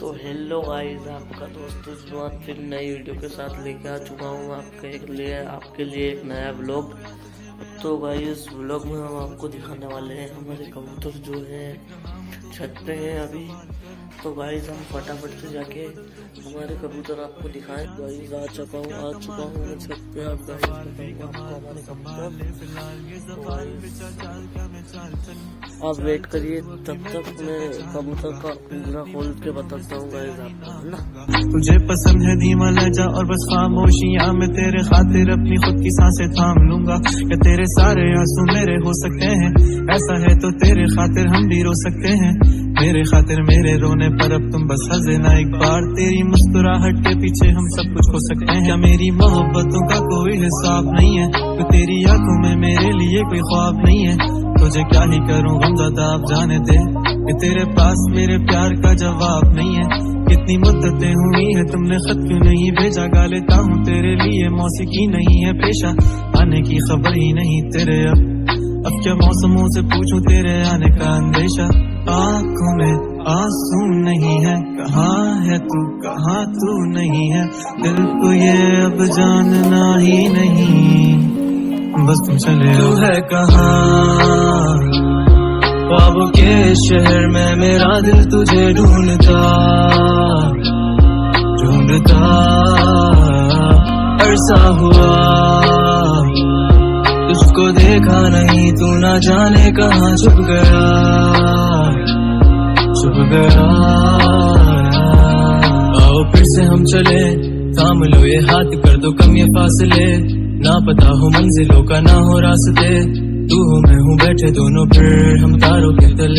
تو hello guys آپ کا دوست جوان پھر نئی ویڈیو کے ساتھ لے کے آ چکا ہوں آپ کے لیے آپ کے لیے ایک نیا بلاگ تو گائز بلاگ میں ہم آپ کو دکھانے والے ہیں ہمارے کبوتر جو ہیں چھت پہ ہیں ابھی تو گائز ہم فٹافٹ سے جا کے ہمارے کبوتر آپ کو دکھائیں گائز آ چکا ہوں آ چکا ہوں چھت پہ آپ گائز بتاؤں آپ کو ہمارے کبوتر آپ ویٹ کریے، تب تک میں کبوتر کا پنجرا کھول کے بتاتا ہوں گائز آپ کو نا؟ تجھے پسند ہے دھیما لہجہ اور بس خاموشیاں، میں تیرے خاطر اپنی خود کی سانسیں تھام لوں گا۔ کہ تیرے سارے آنسو میرے ہو سکتے ہیں؟ ایسا ہے تو تیرے خاطر ہم بھی رو سکتے ہیں۔ میرے خاطر میرے رونے پر اب تم بس ہنسے نا ایک بار تیری مسکراہٹ کے پیچھے ہم سب کچھ ہو سکتے ہیں۔ کیا میری محبتوں کا کوئی حساب نہیں ہے؟ تو تیری آنکھوں میں میرے لیے کوئی خواب نہیں ہے۔ تجھے کیا ہی کروں؟ غم زدہ آپ جانے دے کہ تیرے پاس میرے پیار کا جواب نہیں ہے۔ کتنی مدتیں ہوئی ہیں، تم نے خط کیوں نہیں بھیجا؟ گا لیتا ہوں تیرے لیے موسیقی نہیں ہے پیشہ۔ آنے کی خبر ہی نہیں تیرے اب۔ اب کیا موسموں سے پوچھوں تیرے آنے کا اندیشہ؟ آنکھوں میں آنسو نہیں ہے۔ کہاں ہے تو؟ کہاں تو نہیں ہے؟ دل کو یہ اب جاننا ہی بس تم چلے تو ہے کہاں؟ خوابوں کے شہر میں میرا دل تجھے ڈھونڈتا۔ ڈھونڈتا۔ عرصہ ہوا۔ تجھ کو دیکھا نہیں تو نہ جانے کہاں چھپ گیا۔ چھپ گیا۔ آؤ پھر سے ہم چلے تھام لو یہ ہاتھ، کر دو کم یہ فاصلے۔ نہ پتا ہو منزلوں کا، نہ ہو راستے۔ تو ہوں میں ہوں بیٹھے دونوں پھر ہم تاروں کے تلے۔